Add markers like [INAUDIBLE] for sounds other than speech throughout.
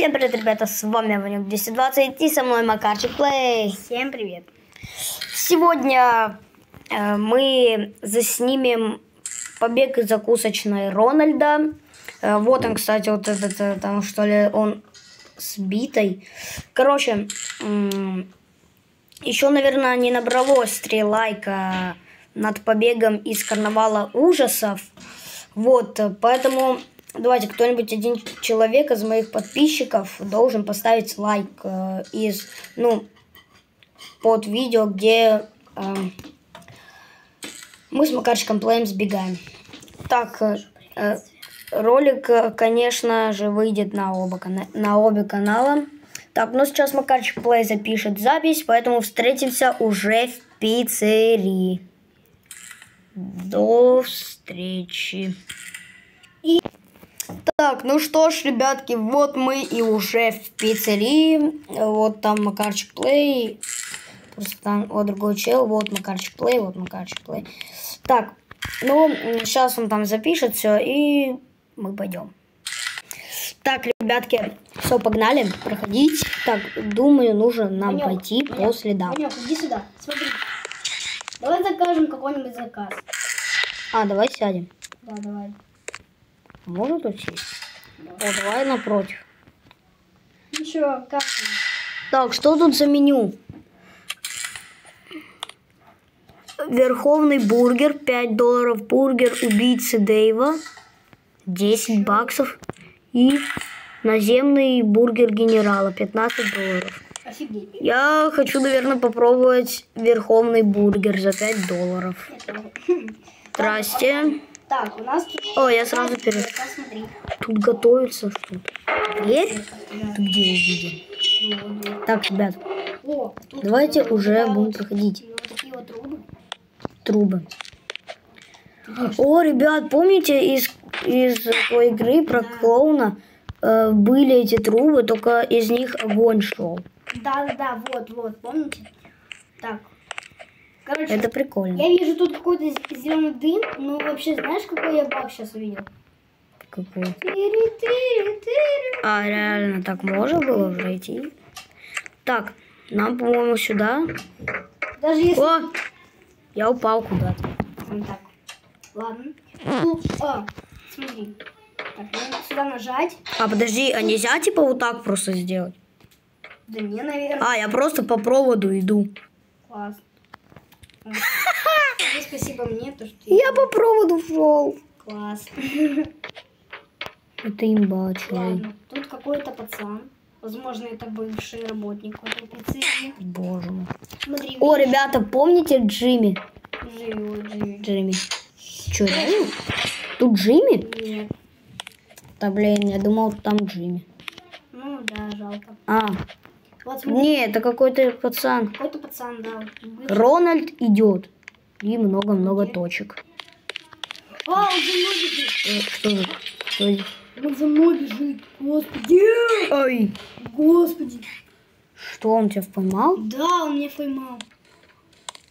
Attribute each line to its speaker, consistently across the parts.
Speaker 1: Всем привет, ребята, с вами Ванюк 220 и со мной Макарчик Плей.
Speaker 2: Всем привет.
Speaker 1: Сегодня э, мы заснимем побег из закусочной Рональда. Э, вот он, кстати, вот этот, э, там что ли, он с битой. Короче, еще, наверное, не набралось три лайка над побегом из карнавала ужасов. Вот, э, поэтому давайте кто-нибудь один человек из моих подписчиков должен поставить лайк э, из, ну, под видео, где э, мы с Макарчиком Плеем сбегаем. Так, э, э, ролик, э, конечно же, выйдет на оба, на обе канала. Так, ну сейчас Макарчик Плей запишет запись, поэтому встретимся уже в пиццерии. До встречи. И... Так, ну что ж, ребятки, вот мы и уже в пиццерии. Вот там Макарчик Плей. Просто там вот другой чел. Вот Макарчик Плей, вот Макарчик Плей. Так, ну, сейчас он там запишет все, и мы пойдем. Так, ребятки, все, погнали, проходить. Так, думаю, нужно нам Ванек, пойти Ванек, по следам.
Speaker 2: Ванек, иди сюда, смотри. Давай закажем какой-нибудь заказ.
Speaker 1: А, давай сядем.
Speaker 2: Да, давай.
Speaker 1: Можно тут сесть? Да. Давай напротив.
Speaker 2: Ну что, как
Speaker 1: Так, что тут за меню? Верховный бургер, 5 долларов. Бургер убийцы Дэйва, 10 баксов. И наземный бургер генерала, 15 долларов.
Speaker 2: Офигеть.
Speaker 1: Я хочу, наверное, попробовать верховный бургер за 5 долларов. Здрасте.
Speaker 2: Так, у нас тут...
Speaker 1: О, я сразу перед... Тут готовится что-то. Дверь? Ты где увидел? Так, ребят.
Speaker 2: О,
Speaker 1: давайте уже будем проходить.
Speaker 2: Вот такие вот трубы.
Speaker 1: Трубы. О, ребят, помните из, из той игры про клоуна э, были эти трубы, только из них огонь шел.
Speaker 2: Да, да, да, вот, вот, помните? Так,
Speaker 1: Короче, это прикольно.
Speaker 2: Я вижу тут какой-то зеленый дым, но вообще знаешь, какой я баг сейчас увидел?
Speaker 1: Какой? А, реально, так можно было пройти? Так, нам, по-моему, сюда.
Speaker 2: Даже если...
Speaker 1: О! Я упал куда-то.
Speaker 2: Вот так. Ладно. Ну, а, смотри. Так, надо сюда нажать.
Speaker 1: А, подожди, а нельзя, типа, вот так просто сделать?
Speaker 2: Да не, наверное.
Speaker 1: А, я просто по проводу иду.
Speaker 2: Класс. Спасибо мне, то, что
Speaker 1: я по проводу шел.
Speaker 2: Класс.
Speaker 1: Это имба,
Speaker 2: Ладно, тут какой-то пацан. Возможно, это бывший работник.
Speaker 1: Боже мой.
Speaker 2: Смотри,
Speaker 1: О, ребята, помните Джимми?
Speaker 2: Джимми, Джимми.
Speaker 1: Джимми. Че, реально? Тут Джимми?
Speaker 2: Нет.
Speaker 1: Да блин, я думал, там Джимми.
Speaker 2: Ну да, жалко.
Speaker 1: А, вот, Не, это какой-то пацан.
Speaker 2: Какой-то пацан, да.
Speaker 1: Рональд идет. И много-много точек.
Speaker 2: А, он за мной бежит.
Speaker 1: Э, что же? Что здесь?
Speaker 2: Он за мной бежит. Господи.
Speaker 1: Ой.
Speaker 2: Господи.
Speaker 1: Что, он тебя поймал?
Speaker 2: Да, он меня поймал.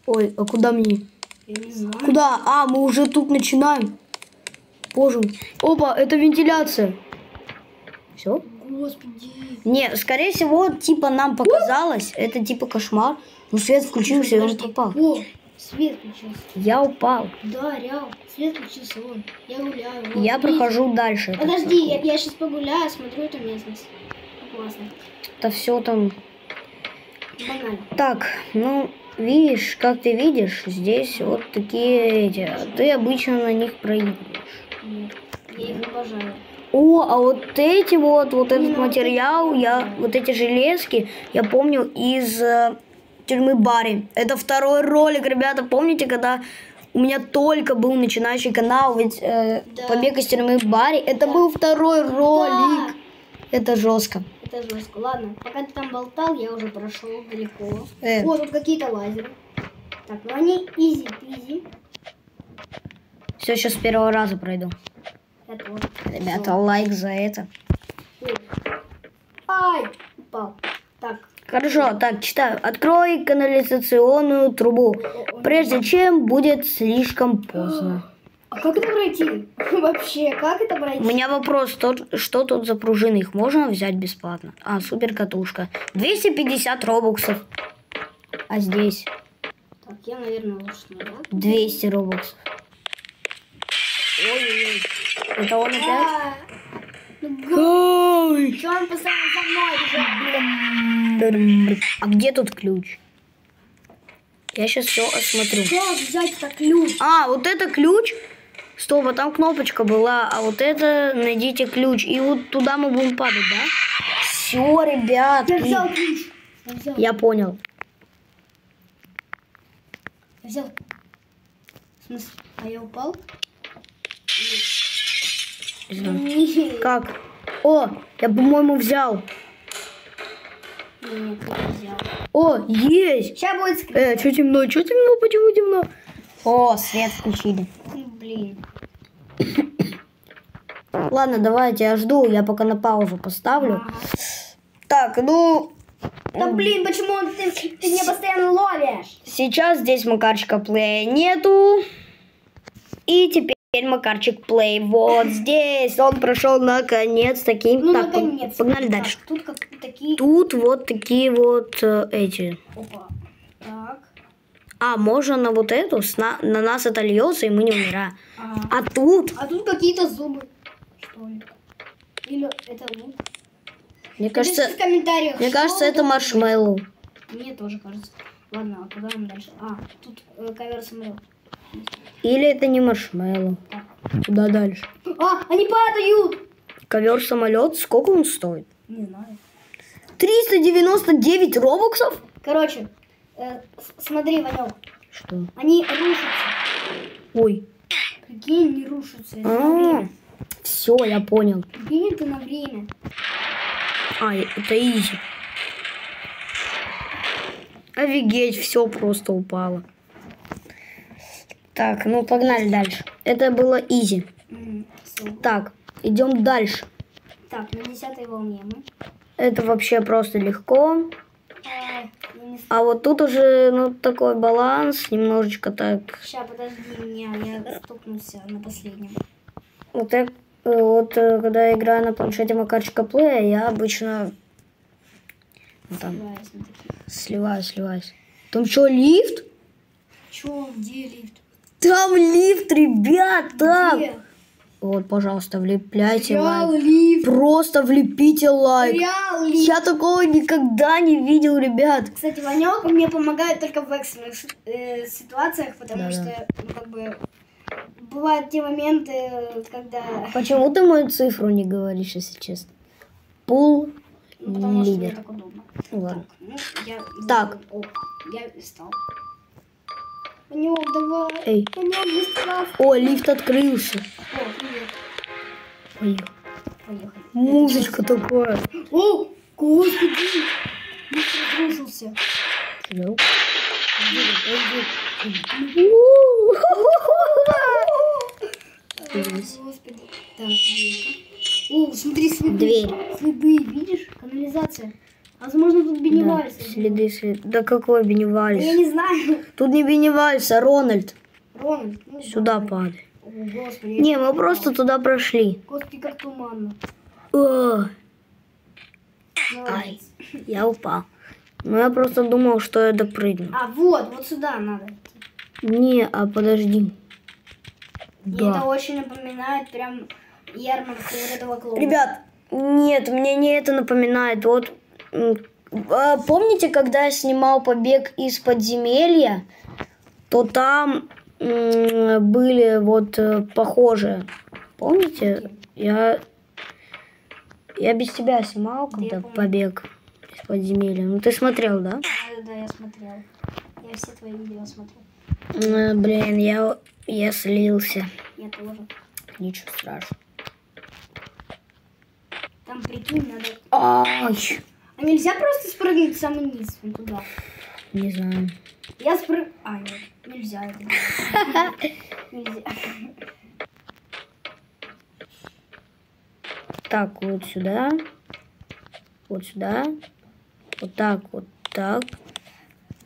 Speaker 1: Ой, а куда мне?
Speaker 2: Я не знаю.
Speaker 1: Куда? А, мы уже тут начинаем. Боже. Опа, это вентиляция. Все?
Speaker 2: Господи.
Speaker 1: Не, скорее всего, типа нам показалось, это типа кошмар. Ну свет включился, и он попал.
Speaker 2: О, свет включился.
Speaker 1: Я упал.
Speaker 2: Да, реал. Свет включился, вон. Я гуляю.
Speaker 1: Вот, я видите? прохожу дальше.
Speaker 2: Подожди, я, я сейчас погуляю, смотрю эту местность. Классно.
Speaker 1: Это все там.
Speaker 2: Банально.
Speaker 1: Так, ну, видишь, как ты видишь, здесь вот такие эти. Ты обычно на них проигрываешь.
Speaker 2: Нет, я их обожаю.
Speaker 1: О, а вот эти вот, вот этот материал, я, вот эти железки, я помню из э, тюрьмы Барри. Это второй ролик, ребята, помните, когда у меня только был начинающий канал, ведь э, да. побег из тюрьмы Барри, это да. был второй ролик. Да. Это жестко.
Speaker 2: Это жестко. Ладно, пока ты там болтал, я уже прошел далеко. Э. Вот тут какие-то лазеры. Так, ну они изи-пизи.
Speaker 1: Все, сейчас с первого раза пройду. Ребята, Все. лайк за это.
Speaker 2: Ай, упал. Так.
Speaker 1: Хорошо, так, читаю. Открой канализационную трубу, прежде чем будет слишком поздно.
Speaker 2: А как это пройти? [LAUGHS] Вообще, как это пройти?
Speaker 1: У меня вопрос, тот, что тут за пружины? Их можно взять бесплатно? А, супер катушка. 250 робоксов. А здесь
Speaker 2: Так, я, наверное, лучше назад.
Speaker 1: 200 робоксов. Ой-ой-ой. Это он опять?
Speaker 2: А, Ну, чё он постоянно за мной?
Speaker 1: А где тут ключ? Я сейчас все осмотрю.
Speaker 2: Как взять это ключ?
Speaker 1: А, вот это ключ. Стоп, а там кнопочка была. А вот это найдите ключ. И вот туда мы будем падать, да? Все, ребят.
Speaker 2: Я взял ключ. Я взял.
Speaker 1: Я понял.
Speaker 2: Я взял. В смысле? А я упал? Нет,
Speaker 1: Как? О, я, по-моему, взял.
Speaker 2: Взял.
Speaker 1: О, есть.
Speaker 2: Сейчас будет скрыть.
Speaker 1: Э, что темно? Что темно? Почему темно? О, свет включили.
Speaker 2: Блин. [COUGHS]
Speaker 1: Ладно, давайте, я жду. Я пока на паузу поставлю.
Speaker 2: Ага.
Speaker 1: Так, ну,
Speaker 2: Да блин, почему он- ты, ты меня постоянно ловишь?
Speaker 1: сейчас здесь Макарчика плея нету. И теперь Макарчик плей вот [LAUGHS] здесь. Он прошел наконец-таки.
Speaker 2: Ну,
Speaker 1: так,
Speaker 2: наконец.
Speaker 1: погнали
Speaker 2: Так,
Speaker 1: дальше.
Speaker 2: Тут как такие...
Speaker 1: Тут вот такие вот э, эти.
Speaker 2: Опа. Так.
Speaker 1: А, можно на вот эту, с на, на нас это льется, и мы не умираем.
Speaker 2: Ага.
Speaker 1: А тут,
Speaker 2: А тут какие-то зубы. Что ли? Или это лук?
Speaker 1: мне кажется,
Speaker 2: в комментариях.
Speaker 1: мне кажется, это маршмеллоу.
Speaker 2: Мне тоже кажется. Ладно, а куда нам дальше? А, тут э, ковер самолет.
Speaker 1: Или это не маршмеллоу. Куда дальше?
Speaker 2: А, они падают!
Speaker 1: Ковер самолет, сколько он стоит?
Speaker 2: Не знаю.
Speaker 1: 399 робоксов?
Speaker 2: Короче, э, смотри, Ванек,
Speaker 1: Что?
Speaker 2: они рушатся.
Speaker 1: Ой.
Speaker 2: Прикинь, не рушатся. На
Speaker 1: А,
Speaker 2: время.
Speaker 1: все, я понял.
Speaker 2: Прикинь, это на время.
Speaker 1: А, это изи. Офигеть, все просто упало. Так, ну погнали дальше. Это было изи.
Speaker 2: Всё.
Speaker 1: Так, идем дальше.
Speaker 2: Так, на десятой волне мы.
Speaker 1: Это вообще просто легко.
Speaker 2: А, я
Speaker 1: А вот тут уже, ну, такой баланс, немножечко так.
Speaker 2: Сейчас, подожди меня, я стукнулся на последнем.
Speaker 1: Вот так, э, вот э, когда я играю на планшете Макарчика Плея, я обычно ну, там
Speaker 2: сливаюсь,
Speaker 1: сливаюсь. Там что, лифт?
Speaker 2: Чё, где лифт?
Speaker 1: Там лифт, ребят, там.
Speaker 2: Где?
Speaker 1: Вот, пожалуйста, влепляйте
Speaker 2: Реал
Speaker 1: лайк.
Speaker 2: лифт.
Speaker 1: Просто влепите лайк.
Speaker 2: Реал лифт.
Speaker 1: Я такого никогда не видел, ребят.
Speaker 2: Кстати, Ванек мне помогает только в экстренных э, ситуациях, потому
Speaker 1: Да-да.
Speaker 2: что, ну, как бы, бывают те моменты, когда...
Speaker 1: Почему ты мою цифру не говоришь, если честно? Пул
Speaker 2: Ну, потому что мне
Speaker 1: лидер.
Speaker 2: так удобно.
Speaker 1: Ну, ладно.
Speaker 2: Ну, я...
Speaker 1: Так.
Speaker 2: О, я встал. Ванек, давай.
Speaker 1: Эй.
Speaker 2: Ванек, быстро.
Speaker 1: О, лифт открылся.
Speaker 2: О, привет. Поехали.
Speaker 1: музычка такая.
Speaker 2: О, господи! Лифт разрушился.
Speaker 1: Серьёзно?
Speaker 2: Господи. Так, дверь. О, смотри, следы.
Speaker 1: Дверь.
Speaker 2: Следы, видишь? Канализация. Возможно, тут
Speaker 1: Да,
Speaker 2: Беннивальс.
Speaker 1: следы, следы. Да какой
Speaker 2: Я
Speaker 1: Беннивальс?
Speaker 2: не знаю.
Speaker 1: Тут не Беннивальс, а Рональд.
Speaker 2: Рональд, ну,
Speaker 1: Сюда
Speaker 2: давай.
Speaker 1: падай.
Speaker 2: О, господи. я
Speaker 1: Не, мы просто туда прошли.
Speaker 2: Господи, как туманно.
Speaker 1: О,
Speaker 2: Молодец.
Speaker 1: я упал. Ну, я просто думал, что я допрыгну.
Speaker 2: А, вот, вот сюда надо. идти.
Speaker 1: Не, а подожди.
Speaker 2: И это
Speaker 1: Да.
Speaker 2: очень напоминает прям ярмарку вот этого клоуна.
Speaker 1: Ребят, нет, мне не это напоминает. Вот а, помните, когда я снимал побег из подземелья, то там были вот э, похожие. Помните? Я я без тебя снимал, когда побег из подземелья. Ну ты смотрел, да?
Speaker 2: Да, да, я смотрел. Я все твои видео смотрел.
Speaker 1: Э, Блин, я я слился.
Speaker 2: Я тоже.
Speaker 1: Ничего страшного.
Speaker 2: Там, прикинь, надо...
Speaker 1: Ай,
Speaker 2: А нельзя просто спрыгнуть в самый низ, вон туда?
Speaker 1: не знаю.
Speaker 2: Я спрыг... А, нет, нельзя. [LAUGHS] Нельзя.
Speaker 1: Так, вот сюда. Вот сюда. Вот так, вот так.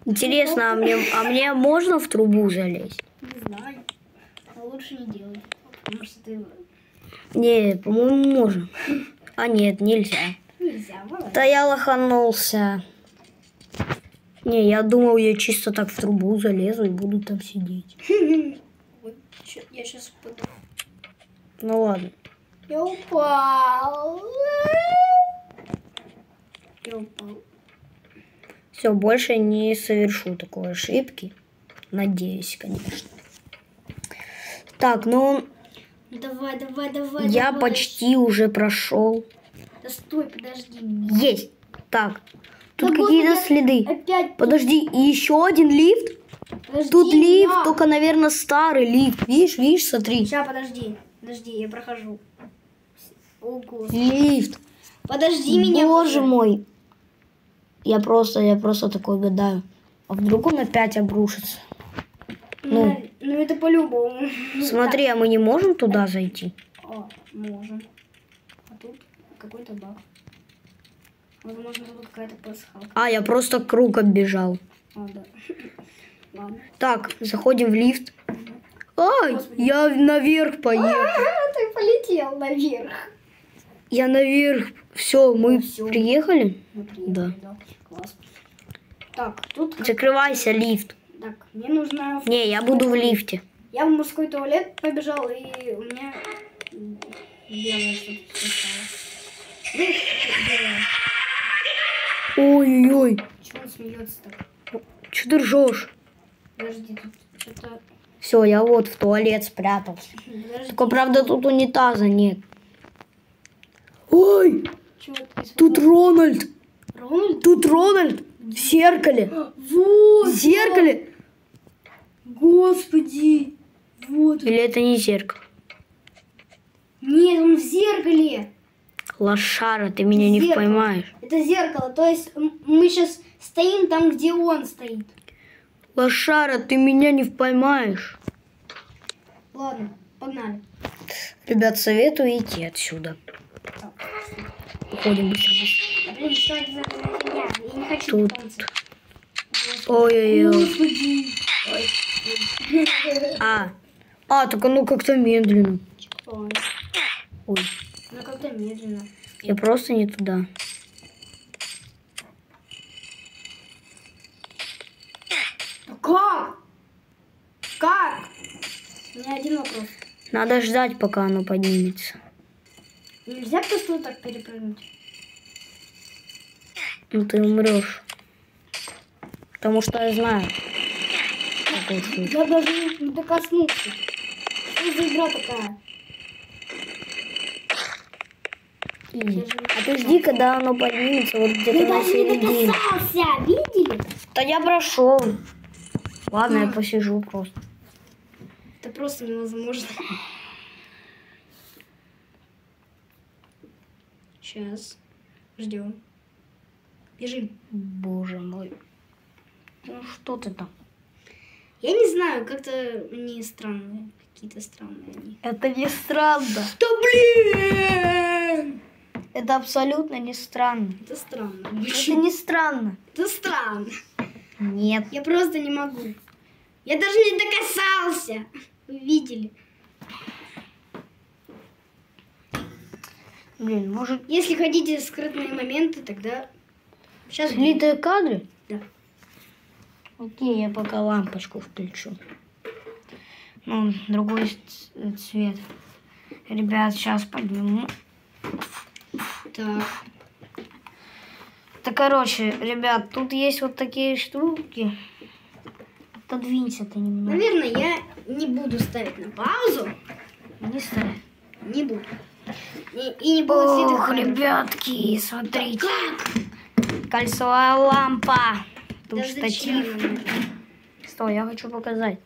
Speaker 1: Интересно, а мне, а мне можно в трубу залезть?
Speaker 2: Не знаю. Но лучше лучше не делать. Потому что ты
Speaker 1: Не, по-моему, можем. А нет, нельзя.
Speaker 2: Нельзя. Молодец.
Speaker 1: Да я лоханулся. Не, я думал, я чисто так в трубу залезу и буду там сидеть. [LAUGHS]
Speaker 2: Я сейчас упаду.
Speaker 1: Ну ладно.
Speaker 2: Я упал. Я упал.
Speaker 1: Все, больше не совершу такой ошибки. Надеюсь, конечно. Так, Ну
Speaker 2: давай, давай, давай.
Speaker 1: я
Speaker 2: давай.
Speaker 1: почти уже прошел.
Speaker 2: Да стой, подожди.
Speaker 1: Есть. Так, тут
Speaker 2: Да
Speaker 1: какие-то
Speaker 2: я
Speaker 1: следы.
Speaker 2: Опять.
Speaker 1: Подожди, и еще один лифт?
Speaker 2: Подожди
Speaker 1: Тут лифт,
Speaker 2: меня.
Speaker 1: только, наверное, старый лифт. Видишь, видишь, смотри.
Speaker 2: Сейчас, подожди. Подожди, я прохожу. О, Господи.
Speaker 1: Лифт.
Speaker 2: Подожди меня.
Speaker 1: Боже
Speaker 2: уже.
Speaker 1: мой. Я просто, я просто такой гадаю. А вдруг он опять обрушится? ну.
Speaker 2: Ну, ну это по-любому.
Speaker 1: Смотри, а мы не можем туда зайти?
Speaker 2: О, можем. А какой-то баг. Возможно, тут какая-то пасхалка.
Speaker 1: А, я просто круг оббежал.
Speaker 2: А, да. [LAUGHS] Ладно.
Speaker 1: Так, заходим в лифт. Ай, я наверх поехал. [LAUGHS]
Speaker 2: ты полетел наверх.
Speaker 1: Я наверх. Все, мы
Speaker 2: Ну, всё.
Speaker 1: приехали?
Speaker 2: Мы приехали,
Speaker 1: Да.
Speaker 2: да. Класс. Так, тут...
Speaker 1: Закрывайся, лифт.
Speaker 2: Так, мне нужно...
Speaker 1: Не, я буду в лифте.
Speaker 2: Я в мужской туалет побежал, и у меня белое что-то.
Speaker 1: Ой-ой-ой,
Speaker 2: Чего он смеется так?
Speaker 1: что ты ржешь?
Speaker 2: Подожди, тут что-то...
Speaker 1: Все, я вот в туалет спрятался.
Speaker 2: Подожди,
Speaker 1: Только, правда, тут унитаза нет. Ой,
Speaker 2: чего
Speaker 1: тут Рональд.
Speaker 2: Рональд?
Speaker 1: Тут Рональд в зеркале.
Speaker 2: Вот!
Speaker 1: В зеркале.
Speaker 2: Господи! Вот.
Speaker 1: Или это не зеркало?
Speaker 2: Нет, он в зеркале!
Speaker 1: Лошара, ты меня не
Speaker 2: Зеркало.
Speaker 1: поймаешь.
Speaker 2: Это зеркало, то есть мы сейчас стоим там, где он стоит.
Speaker 1: Лошара, ты меня не поймаешь.
Speaker 2: Ладно, погнали.
Speaker 1: Ребят, советую идти отсюда.
Speaker 2: Так.
Speaker 1: Уходим быстро.
Speaker 2: Да блин, что это за? Я не хочу
Speaker 1: Тут. Ой-ой-ой. А, а, так оно как-то медленно.
Speaker 2: Ой,
Speaker 1: Ой,
Speaker 2: ну как-то медленно.
Speaker 1: я просто не туда.
Speaker 2: Как? Как? У меня один вопрос.
Speaker 1: Надо ждать, пока оно поднимется.
Speaker 2: Нельзя просто вот так перепрыгнуть?
Speaker 1: Ну ты умрешь. Потому что я знаю.
Speaker 2: Я даже не докоснулся. Что за игра такая?
Speaker 1: А ты жди, когда оно поднимется вот где-то на середине.
Speaker 2: докасался, видели?
Speaker 1: Да я прошел. Ладно, я посижу просто.
Speaker 2: Это просто невозможно. Сейчас. Ждем. Бежим.
Speaker 1: Боже мой. Ну что ты там?
Speaker 2: Я не знаю, как-то они странные. Какие-то странные они.
Speaker 1: Это не странно.
Speaker 2: Да блин!
Speaker 1: Это абсолютно не странно.
Speaker 2: Это странно.
Speaker 1: Это не странно.
Speaker 2: Это странно.
Speaker 1: Нет.
Speaker 2: Я просто не могу. Я даже не докасался. Вы видели?
Speaker 1: Блин, может...
Speaker 2: Если хотите скрытные моменты, тогда... Сейчас
Speaker 1: Слитые кадры?
Speaker 2: Да.
Speaker 1: Окей, я пока лампочку включу. Ну, другой цвет. Ребят, сейчас подниму.
Speaker 2: Так.
Speaker 1: Да, короче, ребят, тут есть вот такие штуки. Отодвинься ты немного.
Speaker 2: Наверное, я не буду ставить на паузу.
Speaker 1: Не ставь.
Speaker 2: Не буду. И, и не буду
Speaker 1: Ох, ребятки, смотрите.
Speaker 2: Как?
Speaker 1: Кольцевая лампа. Тут
Speaker 2: Да
Speaker 1: штатив. Стой, я хочу показать.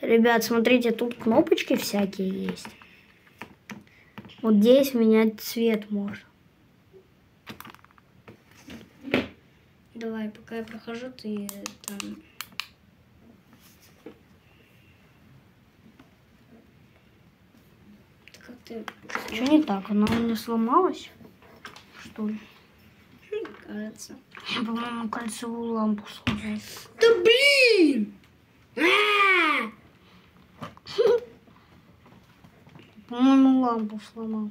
Speaker 1: Ребят, смотрите, тут кнопочки всякие есть. Вот здесь менять цвет можно.
Speaker 2: Давай, пока я прохожу, ты там... Как ты...
Speaker 1: Что не так? Она у меня сломалась? Что ли?
Speaker 2: Кажется.
Speaker 1: Я, по-моему, кольцевую лампу сломал.
Speaker 2: Да блин! А! [LAUGHS]
Speaker 1: По-моему, лампу сломал.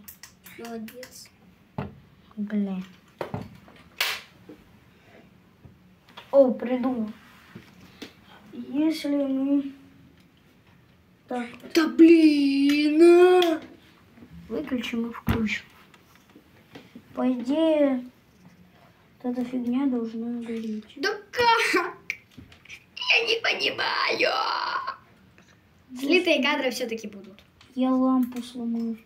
Speaker 2: Молодец.
Speaker 1: Блин. О, придумал. Если мы... Так,
Speaker 2: Да блин! а!
Speaker 1: выключим и включим. По идее, вот эта фигня должна гореть.
Speaker 2: Да как? Я не понимаю. Слитые кадры все-таки будут.
Speaker 1: Я лампу сломаю.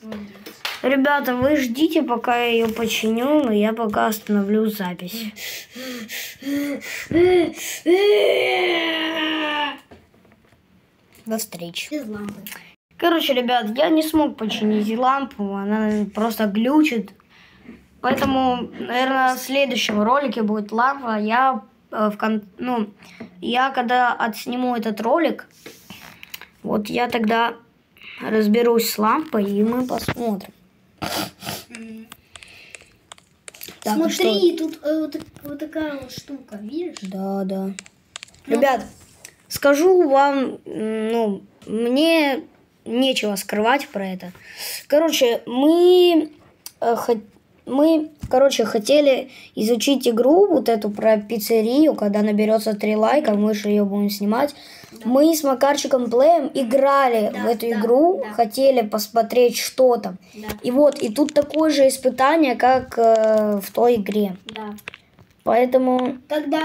Speaker 2: Молодец.
Speaker 1: Ребята, вы ждите, пока я ее починю, но я пока остановлю запись. До встречи.
Speaker 2: Без лампы.
Speaker 1: Короче, ребят, я не смог починить лампу, она просто глючит. Поэтому, наверное, в следующем ролике будет лампа. Я э, в кон... ну, я когда отсниму этот ролик, вот я тогда разберусь с лампой и мы посмотрим. Так, ну
Speaker 2: Смотри, тут э, вот, вот такая вот штука, видишь?
Speaker 1: Да, да. Ребят, скажу вам, ну, мне нечего скрывать про это. Короче, мы, э, хот- мы, короче, хотели изучить игру вот эту про пиццерию, когда наберется три лайка, мы же ее будем снимать. Мы с Макарчиком Плеем играли
Speaker 2: Да,
Speaker 1: в эту
Speaker 2: да,
Speaker 1: игру,
Speaker 2: да.
Speaker 1: хотели посмотреть, что там.
Speaker 2: Да.
Speaker 1: И вот, и тут такое же испытание, как э, в той игре.
Speaker 2: Да.
Speaker 1: Поэтому
Speaker 2: Когда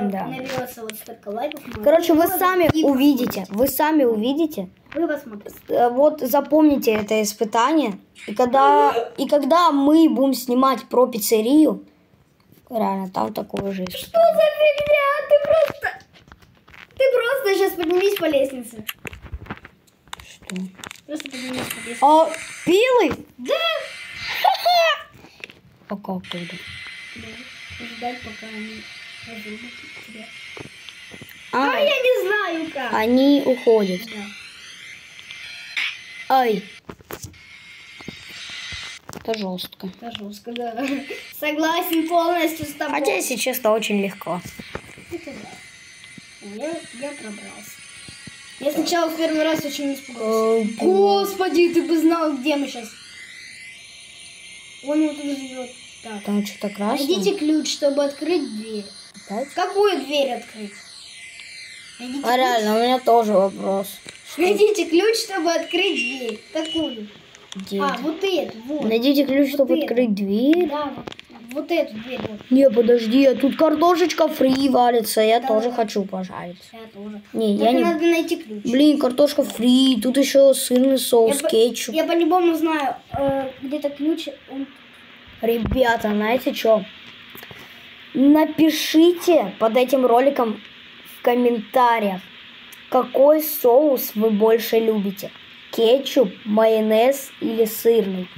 Speaker 2: э,
Speaker 1: Да.
Speaker 2: наберется вот столько лайков, мы
Speaker 1: Короче, вы сами
Speaker 2: и
Speaker 1: увидите, вы сами увидите.
Speaker 2: Вы посмотрите.
Speaker 1: Э, Вот запомните это испытание. И когда, и когда мы будем снимать про пиццерию, реально, там такое же испытание.
Speaker 2: Что за фигня? Ты просто... Ты просто сейчас поднимись по лестнице.
Speaker 1: Что?
Speaker 2: Просто поднимись по лестнице.
Speaker 1: А пилы?
Speaker 2: Да.
Speaker 1: А как тогда?
Speaker 2: Да. Ждать, пока они разрубят тебя.
Speaker 1: А,
Speaker 2: А я не знаю как.
Speaker 1: они уходят.
Speaker 2: Да.
Speaker 1: Ай. Это жестко.
Speaker 2: Это жестко, да. [LAUGHS] Согласен полностью с тобой.
Speaker 1: Хотя, если честно, очень легко.
Speaker 2: Это да. Я, я пробрался. Я сначала в первый раз очень испугался.
Speaker 1: Э,
Speaker 2: Господи, ты бы знал, где мы сейчас. Он вот тут живет. Так.
Speaker 1: Там что-то красное.
Speaker 2: Найдите ключ, чтобы открыть дверь.
Speaker 1: Опять?
Speaker 2: Какую дверь открыть? Найдите,
Speaker 1: А реально, у меня тоже вопрос.
Speaker 2: ключ. Найдите ключ, чтобы открыть дверь. Какую?
Speaker 1: Где
Speaker 2: А, вот эту, вот.
Speaker 1: Найдите ключ,
Speaker 2: Вот
Speaker 1: чтобы
Speaker 2: это.
Speaker 1: открыть дверь.
Speaker 2: Да, вот, эту дверь. Вот.
Speaker 1: Не, подожди, а тут картошечка фри варится, я
Speaker 2: Да,
Speaker 1: тоже хочу пожарить.
Speaker 2: Я тоже.
Speaker 1: Не,
Speaker 2: Только
Speaker 1: я не...
Speaker 2: надо найти ключ.
Speaker 1: Блин, картошка фри, тут еще сырный соус,
Speaker 2: Я по-
Speaker 1: кетчуп.
Speaker 2: Я по-любому знаю, э, где-то ключ. Он...
Speaker 1: Ребята, знаете что? Напишите под этим роликом в комментариях, какой соус вы больше любите. Кетчуп, майонез или сырный.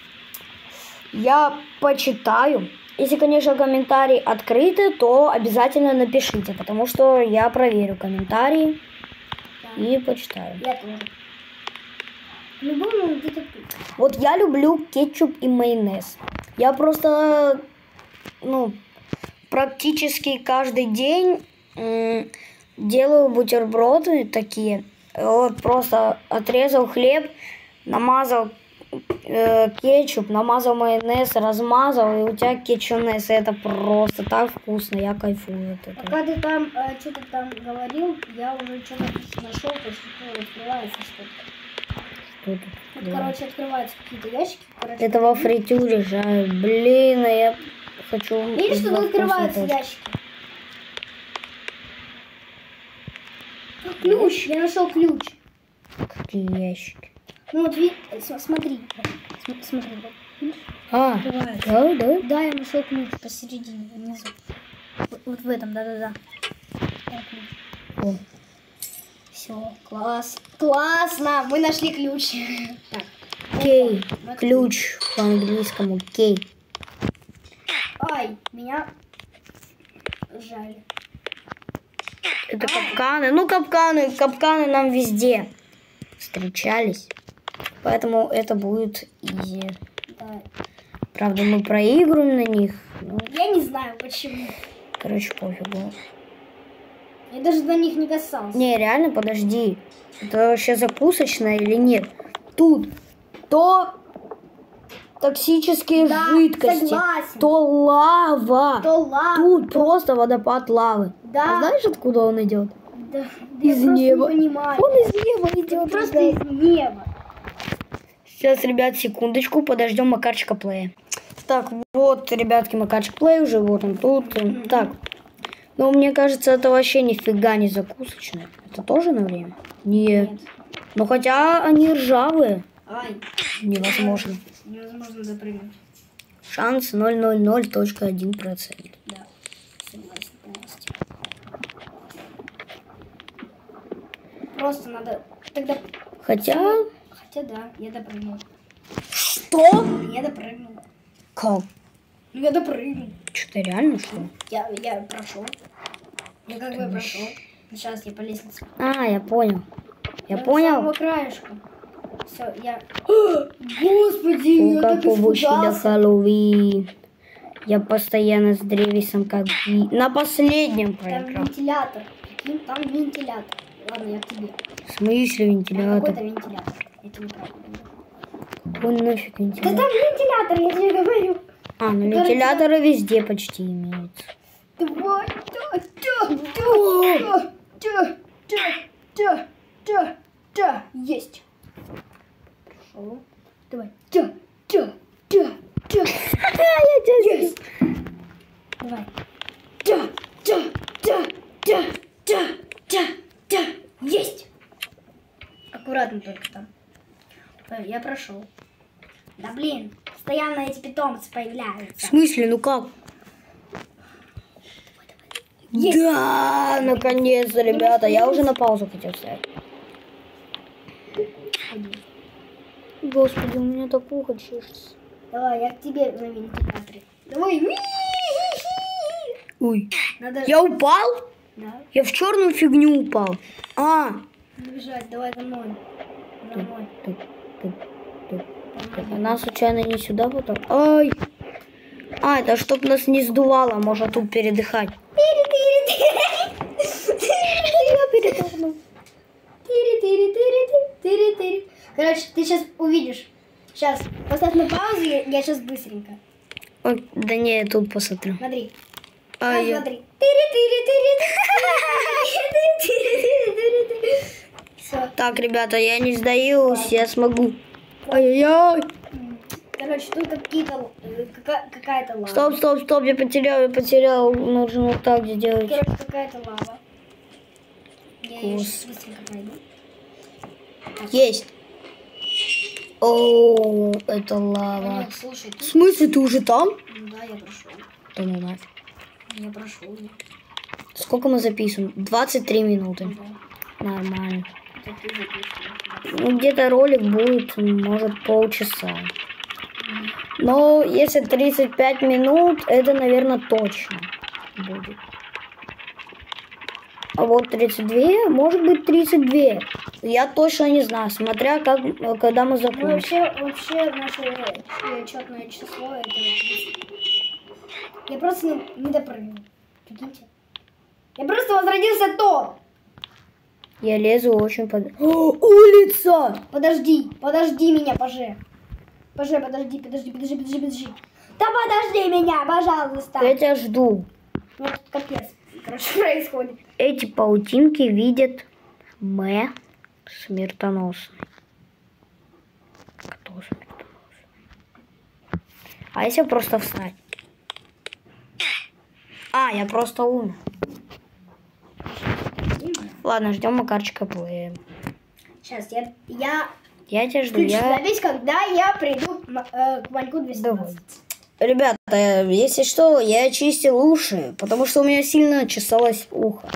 Speaker 1: Я почитаю. Если, конечно, комментарии открыты, то обязательно напишите, потому что я проверю комментарии
Speaker 2: Да.
Speaker 1: и почитаю.
Speaker 2: Я тоже. По-любому где-то.
Speaker 1: Вот я люблю кетчуп и майонез. Я просто, ну, практически каждый день делаю бутерброды такие. Вот просто отрезал хлеб, намазал э, кетчуп, намазал майонез, размазал, и у тебя кетчунес. Это просто так вкусно, я кайфую от этого.
Speaker 2: Пока ты там э, что-то там говорил, я уже что-то нашел, потому что открывается что-то.
Speaker 1: Что тут?
Speaker 2: Вот,
Speaker 1: Да.
Speaker 2: короче, открываются какие-то ящики. Короче,
Speaker 1: Это во фритюре жарят. Блин, а я хочу...
Speaker 2: Видишь, что тут открываются
Speaker 1: вкусный
Speaker 2: ящики? Ключ, я нашел ключ.
Speaker 1: Какие ящики?
Speaker 2: Ну вот, ви- э, смотри. См- Смотри, вот.
Speaker 1: А,
Speaker 2: Открывается.
Speaker 1: да, да.
Speaker 2: Да, я нашел ключ посередине, внизу. Вот, вот в этом, да-да-да.
Speaker 1: О.
Speaker 2: Все, класс. Классно, мы нашли ключ. Так,
Speaker 1: Кей. Ключ по-английскому. Кей.
Speaker 2: ай, меня жаль.
Speaker 1: Это капканы. Ну, капканы. Капканы нам везде встречались. Поэтому это будет изи.
Speaker 2: Да.
Speaker 1: Правда, мы проигрываем на них. Ну,
Speaker 2: Я не знаю почему.
Speaker 1: короче, пофигу.
Speaker 2: Я даже до них не касался.
Speaker 1: Не, реально, подожди. Это вообще закусочная или нет? тут то токсические
Speaker 2: Да,
Speaker 1: жидкости,
Speaker 2: согласен.
Speaker 1: то лава.
Speaker 2: То лава.
Speaker 1: Тут просто водопад лавы.
Speaker 2: Да.
Speaker 1: А знаешь, откуда он идет?
Speaker 2: Да,
Speaker 1: Из неба.
Speaker 2: не понимаю.
Speaker 1: Он из неба идет.
Speaker 2: Просто из неба.
Speaker 1: Сейчас, ребят, секундочку, подождем Макарчика Плея. Так, вот, ребятки, Макарчик Плей уже, вот он тут. Так, ну, мне кажется, это вообще нифига не закусочное. Это тоже на время? Нет.
Speaker 2: Нет.
Speaker 1: Ну, хотя они ржавые.
Speaker 2: Ай,
Speaker 1: Невозможно.
Speaker 2: невозможно запрыгнуть.
Speaker 1: Шанс 0,00.1%.
Speaker 2: Да. Просто надо... Тогда...
Speaker 1: Хотя...
Speaker 2: Хотя да, я допрыгнул.
Speaker 1: Что?
Speaker 2: Я допрыгнул.
Speaker 1: Как?
Speaker 2: Ну, я допрыгнул.
Speaker 1: Что-то реально, что?
Speaker 2: Я, я прошел. Я как бы прошел. Сейчас я по лестнице.
Speaker 1: А, я понял. Я
Speaker 2: до
Speaker 1: понял.
Speaker 2: самого краешка. Все, я... [GASPS] Господи,
Speaker 1: Ну,
Speaker 2: я так испугался.
Speaker 1: Хэллоуин. Я постоянно с Древисом как На последнем
Speaker 2: Там
Speaker 1: проиграл.
Speaker 2: вентилятор. Прикинь, там вентилятор. Ладно, я к тебе.
Speaker 1: В смысле
Speaker 2: Там
Speaker 1: вентилятор?
Speaker 2: какой-то вентилятор. Я тебе правда говорю.
Speaker 1: Какой нафиг
Speaker 2: Да
Speaker 1: вентилятор?
Speaker 2: там вентилятор, я тебе говорю.
Speaker 1: А, ну
Speaker 2: который
Speaker 1: вентиляторы везде почти имеются.
Speaker 2: Давай, да, да, да, да, да, да, да, да, есть. Пошел. Давай, да, да, да, да. Есть. Давай. Да, да, да, да, да, да, да, есть. Аккуратно только там. Э, Я прошел. Да блин, постоянно эти питомцы
Speaker 1: В
Speaker 2: появляются.
Speaker 1: смысле, ну как?
Speaker 2: Есть.
Speaker 1: Да, наконец-то, ребята. Я уже на паузу хотел ставить. Господи, у меня так ухо чешется.
Speaker 2: Давай, я к тебе на вентиляторе. Давай.
Speaker 1: Ой.
Speaker 2: Надо...
Speaker 1: Я упал?
Speaker 2: Да,
Speaker 1: Я в черную фигню упал. А,
Speaker 2: бежать, давай домой. Домой.
Speaker 1: тут, тут. Она случайно не сюда потом? Ай! А, это чтоб нас не сдувало, можно тут передыхать.
Speaker 2: Тыри-тыри-тыри-тыри-тыри. Короче, ты сейчас увидишь. Сейчас, поставь на паузу, я, я сейчас быстренько.
Speaker 1: Ой, да не, я тут посмотрю.
Speaker 2: Смотри.
Speaker 1: А,
Speaker 2: Раз,
Speaker 1: я-. Так, ребята, я не сдаюсь, я смогу. Ай-яй-яй.
Speaker 2: Короче, тут какие-то кака- какая-то лава.
Speaker 1: Стоп, стоп, стоп, я потерял, я потерял. Нужно вот так сделать.
Speaker 2: Короче, какая-то лава. Я.
Speaker 1: Есть. О, это лава.
Speaker 2: Ванек, слушай,
Speaker 1: В
Speaker 2: тут...
Speaker 1: смысле, ты уже там?
Speaker 2: Ну да, я прошел.
Speaker 1: Да ну нафиг.
Speaker 2: Я прошел.
Speaker 1: Сколько мы записываем? 23 минуты.
Speaker 2: Да.
Speaker 1: Нормально. Ну, где-то ролик будет, может, полчаса. Но если 35 минут, это, наверное, точно будет. А вот 32, может быть 32. Я точно не знаю, смотря как, когда мы
Speaker 2: Ну,
Speaker 1: закончим.
Speaker 2: вообще, вообще наше четное число это 30. Я просто не, не допрыгнул. Прикиньте. Я просто возродился то.
Speaker 1: Я лезу очень под... О, улица!
Speaker 2: Подожди, подожди меня, Поже. Поже, подожди, подожди, подожди, подожди, подожди. Да подожди меня, пожалуйста.
Speaker 1: Я тебя жду.
Speaker 2: Ну, тут капец, короче, [LAUGHS] происходит.
Speaker 1: Эти паутинки видят Мэ смертоносный. Кто смертоносный? А если просто встать? А, я просто умер. Ладно, ждем Макарчика Плея.
Speaker 2: Сейчас, я, я
Speaker 1: Я тебя жду. Я...
Speaker 2: запись, когда я приду э, к Ваньку 220.
Speaker 1: Ребята, если что, я чистил уши, потому что у меня сильно чесалось ухо.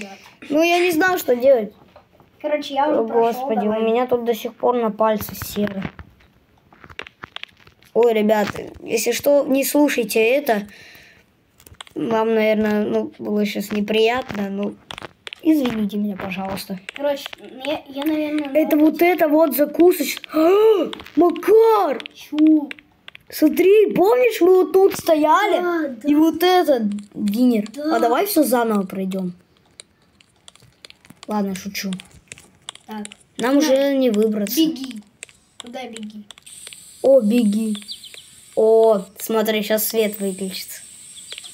Speaker 2: Да.
Speaker 1: Ну, я не знал, что делать.
Speaker 2: Короче, я уже
Speaker 1: О,
Speaker 2: прошел,
Speaker 1: господи,
Speaker 2: давай.
Speaker 1: у меня тут до сих пор на пальце серы. Ой, ребят, если что, не слушайте это. Вам, наверное, ну, было сейчас неприятно, но извините меня, пожалуйста.
Speaker 2: Короче, я, я наверное...
Speaker 1: Это вот это вот закусочная. А, Макар!
Speaker 2: Чу.
Speaker 1: Смотри, помнишь, мы вот тут стояли?
Speaker 2: Да, да.
Speaker 1: И вот это динер.
Speaker 2: Да.
Speaker 1: А давай все заново пройдем. Ладно, шучу.
Speaker 2: Так,
Speaker 1: Нам уже не выбраться.
Speaker 2: беги. Куда беги?
Speaker 1: О, беги. О, смотри, сейчас свет выключится.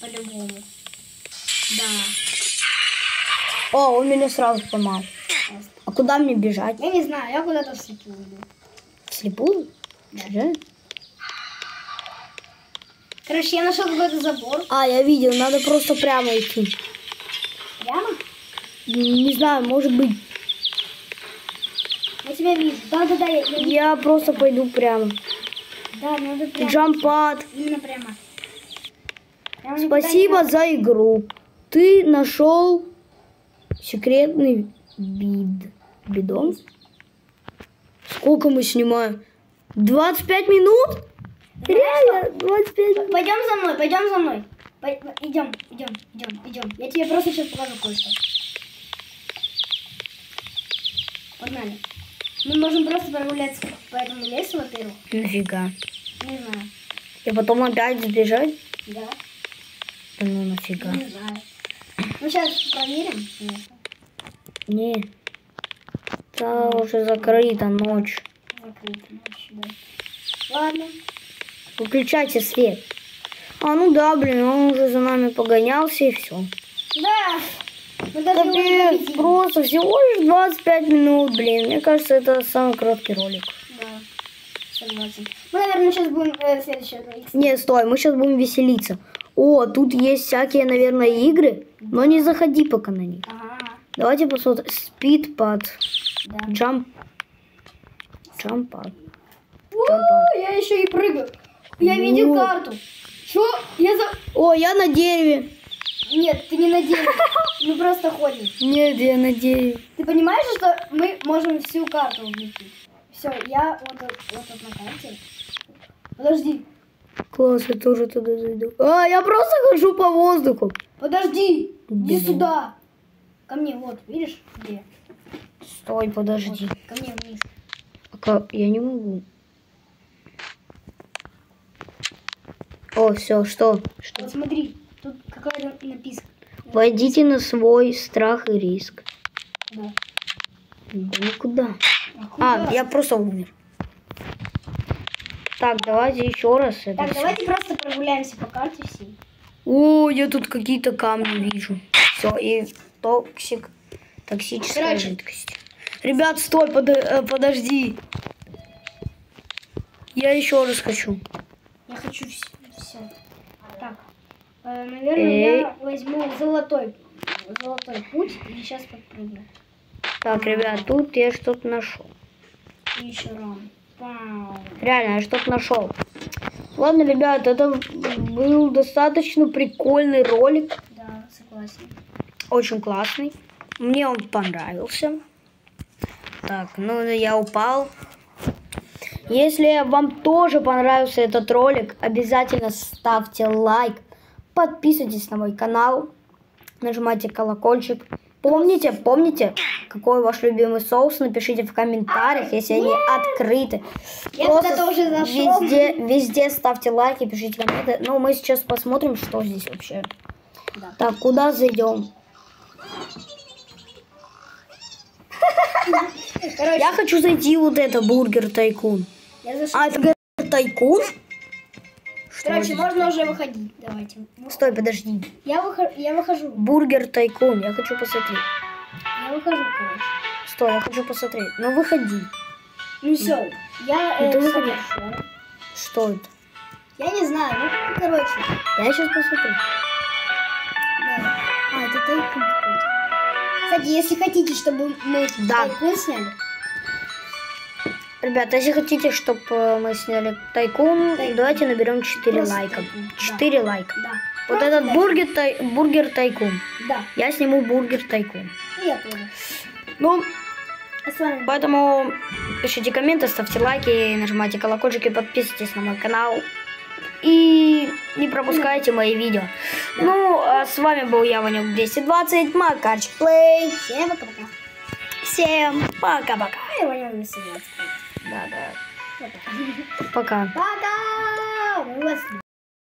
Speaker 2: По-любому. Да.
Speaker 1: О, он меня сразу поймал. А куда мне бежать?
Speaker 2: Я не знаю, я куда-то вслепую иду.
Speaker 1: Вслепую? Серьезно?
Speaker 2: Короче, я нашел какой-то забор.
Speaker 1: А, я видел, надо просто прямо идти.
Speaker 2: Прямо?
Speaker 1: Не знаю, может быть,
Speaker 2: Я тебя вижу. Да-да-да, я, я
Speaker 1: я просто пойду прямо.
Speaker 2: Да, надо прямо.
Speaker 1: Джампад.
Speaker 2: Именно прямо. Прямо
Speaker 1: Спасибо за игру. Ты нашел секретный бид. Бидон? Сколько мы снимаем? 25 минут? Реально? 25
Speaker 2: не- Пойдем за мной, пойдем за мной. Идем, идем, идем, идем. Я тебе просто сейчас покажу кое-что. Погнали. Мы можем просто прогуляться по этому лесу, во-первых.
Speaker 1: Нафига?
Speaker 2: Не знаю.
Speaker 1: И потом опять сбежать?
Speaker 2: Да.
Speaker 1: Ну нафига?
Speaker 2: Не знаю. Ну, сейчас проверим. конечно.
Speaker 1: Не. Да уже закрыта ночь.
Speaker 2: Закрыто ночью, да. Ладно.
Speaker 1: Выключайте свет. А, ну да, блин, он уже за нами погонялся и все.
Speaker 2: Да. Победили.
Speaker 1: просто всего лишь 25 минут, блин. Мне кажется, это самый короткий ролик.
Speaker 2: Да. Согласен. Мы, наверное, сейчас будем э, следующий ролик.
Speaker 1: Не, стой, мы сейчас будем веселиться. О, тут есть всякие, наверное, игры, но не заходи пока на них. Давайте посмотрим. Speedpad.
Speaker 2: Да.
Speaker 1: Jump. Jumppad.
Speaker 2: О, я еще и прыгаю. Я видел карту. Что? Я за...
Speaker 1: О, я на дереве.
Speaker 2: Нет, ты не на дереве. [LAUGHS] Мы просто ходим.
Speaker 1: Нет, я на дереве.
Speaker 2: Ты понимаешь, что мы можем всю карту увидеть? Все, я вот, вот тут на карте. Подожди.
Speaker 1: Класс, я тоже туда зайду. А, я просто хожу по воздуху.
Speaker 2: Подожди. Иди сюда. Ко мне, вот, видишь, где?
Speaker 1: Стой, подожди.
Speaker 2: Вот, ко мне вниз.
Speaker 1: А как? Я не могу. О, все, что? Что?
Speaker 2: Вот смотри, тут какая-то написка.
Speaker 1: Войдите на свой страх и риск.
Speaker 2: Да.
Speaker 1: Да никуда.
Speaker 2: А,
Speaker 1: А, я просто умер. Так, давайте еще раз это
Speaker 2: Так,
Speaker 1: всё.
Speaker 2: давайте просто прогуляемся по карте всей.
Speaker 1: О, я тут какие-то камни вижу. Все, и токсик, токсическая
Speaker 2: Короче.
Speaker 1: жидкость. Ребят, стой, подо- э, подожди. Я еще раз хочу.
Speaker 2: Я хочу все. Так. э, наверное, я возьму золотой, золотой путь и сейчас подпрыгну.
Speaker 1: Так, ребят, тут я что-то нашел.
Speaker 2: И еще. Пау.
Speaker 1: Реально, я что-то нашел. Ладно, ребят, это был достаточно прикольный ролик.
Speaker 2: Да, согласен.
Speaker 1: Очень классный. Мне он понравился. Так, ну я упал. Если вам тоже понравился этот ролик, обязательно ставьте лайк, подписывайтесь на мой канал, нажимайте колокольчик. Помните, помните, какой ваш любимый соус, напишите в комментариях, если они открыты.
Speaker 2: Я
Speaker 1: Просто
Speaker 2: куда-то уже зашел.
Speaker 1: Везде, везде ставьте лайки, пишите комменты. Ну, мы сейчас посмотрим, что здесь вообще.
Speaker 2: Да.
Speaker 1: Так, куда зайдем?
Speaker 2: Короче,
Speaker 1: Я хочу зайти вот это, бургер тайкун. А, это бургер тайкун? Что
Speaker 2: Короче,
Speaker 1: это?
Speaker 2: можно уже выходить. Давайте.
Speaker 1: Стой, подожди.
Speaker 2: Я, выхожу, я выхожу.
Speaker 1: Бургер тайкун, я хочу посмотреть.
Speaker 2: Я выхожу, короче.
Speaker 1: Стой, я хочу посмотреть. Ну, выходи.
Speaker 2: Ну все, я
Speaker 1: Ну,
Speaker 2: э,
Speaker 1: ты выходи.
Speaker 2: совершаю.
Speaker 1: Что это?
Speaker 2: Я не знаю, ну, короче.
Speaker 1: Я сейчас посмотрю.
Speaker 2: Да. А, это тайкун. Кстати, если хотите, чтобы мы
Speaker 1: Да.
Speaker 2: тайкун сняли,
Speaker 1: Ребята, если хотите, чтобы мы сняли тайкун,
Speaker 2: Тайкун.
Speaker 1: давайте наберем 4
Speaker 2: Просто
Speaker 1: лайка.
Speaker 2: тайкун, да.
Speaker 1: 4 лайка.
Speaker 2: да.
Speaker 1: Вот
Speaker 2: Просто
Speaker 1: этот
Speaker 2: дай-
Speaker 1: бургер, тай, бургер тайкун.
Speaker 2: Да,
Speaker 1: Я сниму бургер тайкун.
Speaker 2: и я тоже.
Speaker 1: Ну,
Speaker 2: А
Speaker 1: Поэтому пишите комменты, ставьте лайки, нажимайте колокольчики, подписывайтесь на мой канал. И не пропускайте мои видео. Ну, а с вами был я, Ванюк 220, Макарчик Плей.
Speaker 2: всем пока-пока.
Speaker 1: Всем пока-пока.
Speaker 2: Я Ваня веселился.
Speaker 1: Да-да.
Speaker 2: Вот так.
Speaker 1: Пока.
Speaker 2: Пока! Любим.